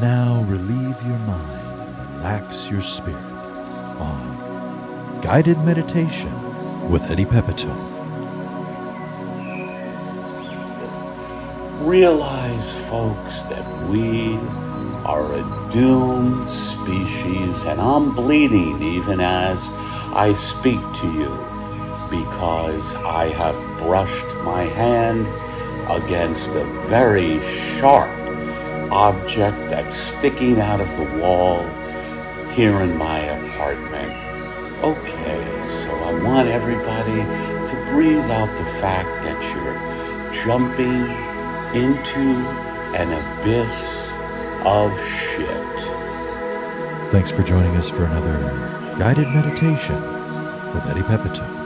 Now relieve your mind relax your spirit on Guided Meditation with Eddie Pepitone. Realize, folks, that we are a doomed species, and I'm bleeding even as I speak to you because I have brushed my hand against a very sharp object that's sticking out of the wall here in my apartment. Okay, so I want everybody to breathe out the fact that you're jumping into an abyss of shit. Thanks for joining us for another guided meditation with Eddie Pepitone.